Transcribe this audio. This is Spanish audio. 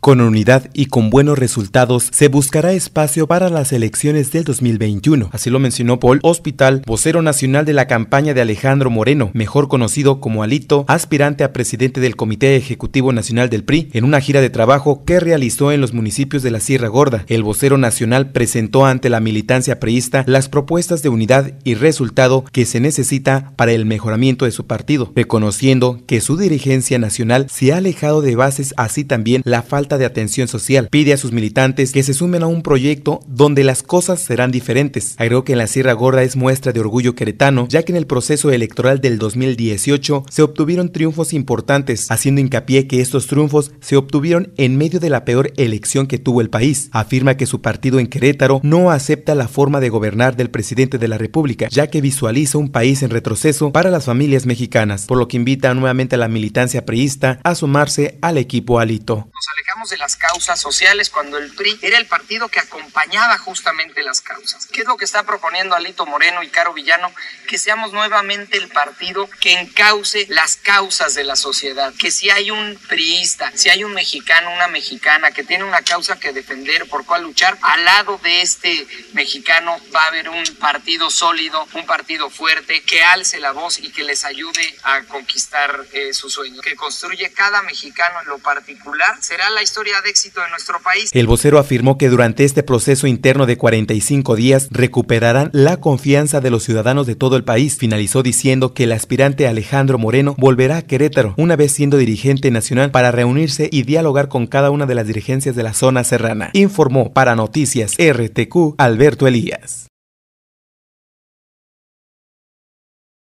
Con unidad y con buenos resultados se buscará espacio para las elecciones del 2021. Así lo mencionó Paul Hospital, vocero nacional de la campaña de Alejandro Moreno, mejor conocido como Alito, aspirante a presidente del Comité Ejecutivo Nacional del PRI, en una gira de trabajo que realizó en los municipios de la Sierra Gorda. El vocero nacional presentó ante la militancia priista las propuestas de unidad y resultado que se necesita para el mejoramiento de su partido, reconociendo que su dirigencia nacional se ha alejado de bases, así también la falta de atención social. Pide a sus militantes que se sumen a un proyecto donde las cosas serán diferentes. Agregó que en la Sierra Gorda es muestra de orgullo queretano, ya que en el proceso electoral del 2018 se obtuvieron triunfos importantes, haciendo hincapié que estos triunfos se obtuvieron en medio de la peor elección que tuvo el país. Afirma que su partido en Querétaro no acepta la forma de gobernar del presidente de la República, ya que visualiza un país en retroceso para las familias mexicanas, por lo que invita nuevamente a la militancia priista a sumarse al equipo Alito de las causas sociales cuando el PRI era el partido que acompañaba justamente las causas. ¿Qué es lo que está proponiendo Alito Moreno y Caro Villano? Que seamos nuevamente el partido que encauce las causas de la sociedad. Que si hay un priista, si hay un mexicano, una mexicana que tiene una causa que defender, por cuál luchar, al lado de este mexicano va a haber un partido sólido, un partido fuerte, que alce la voz y que les ayude a conquistar eh, su sueño. Que construye cada mexicano en lo particular será la historia de éxito de nuestro país. El vocero afirmó que durante este proceso interno de 45 días recuperarán la confianza de los ciudadanos de todo el país. Finalizó diciendo que el aspirante Alejandro Moreno volverá a Querétaro una vez siendo dirigente nacional para reunirse y dialogar con cada una de las dirigencias de la zona serrana. Informó para Noticias RTQ Alberto Elías.